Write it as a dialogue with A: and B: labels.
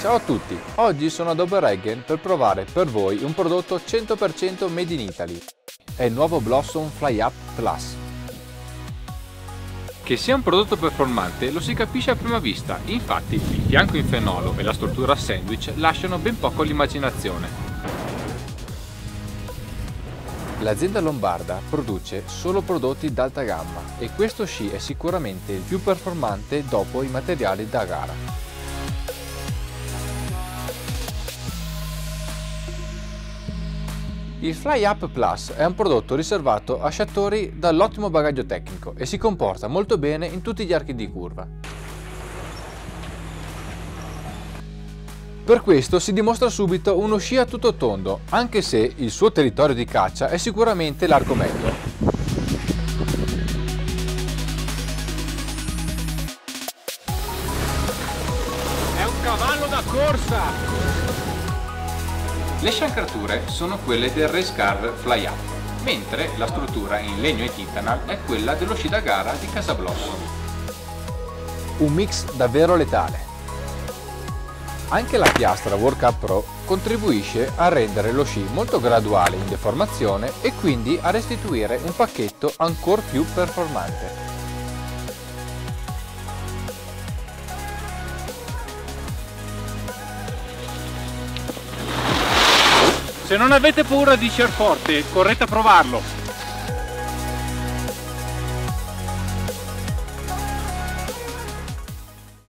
A: Ciao a tutti, oggi sono ad Oberreggen per provare per voi un prodotto 100% made in Italy. È il nuovo Blossom Fly Up Plus.
B: Che sia un prodotto performante lo si capisce a prima vista, infatti il fianco in fenolo e la struttura sandwich lasciano ben poco all'immaginazione.
A: L'azienda lombarda produce solo prodotti d'alta gamma e questo sci è sicuramente il più performante dopo i materiali da gara. Il Fly Up Plus è un prodotto riservato a sciatori dall'ottimo bagaglio tecnico e si comporta molto bene in tutti gli archi di curva. Per questo si dimostra subito uno sci a tutto tondo, anche se il suo territorio di caccia è sicuramente l'arco medio.
B: È un cavallo da corsa! Le sciancrature sono quelle del Race Car Fly Up, mentre la struttura in legno e titanal è quella dello sci da gara di Casa Blossom.
A: Un mix davvero letale. Anche la piastra Work Up Pro contribuisce a rendere lo sci molto graduale in deformazione e quindi a restituire un pacchetto ancora più performante.
B: Se non avete paura di sciar forte, correte a provarlo!